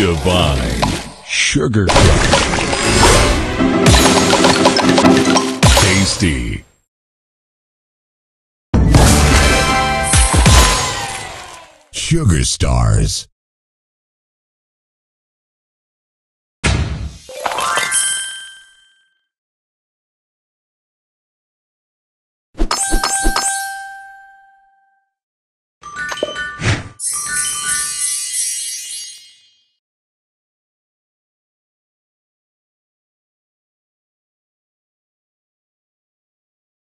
Divine Sugar Tasty. Sugar Stars.